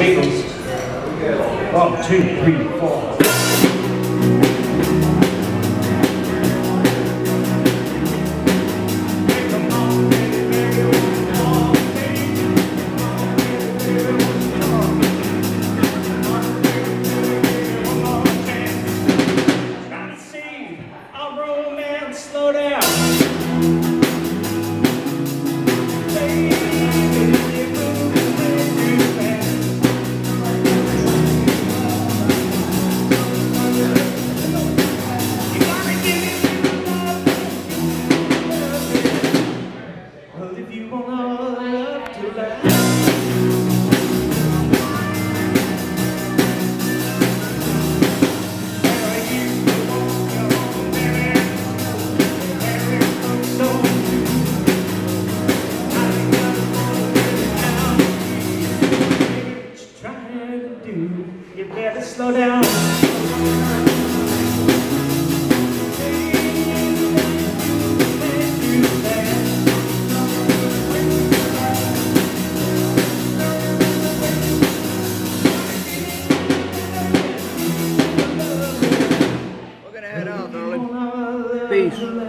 Beatles. One, two, three, four. Slow down. We're gonna head out, darling. Peace.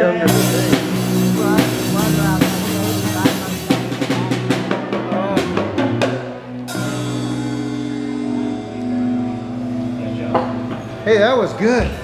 Younger than me. Hey, that was good.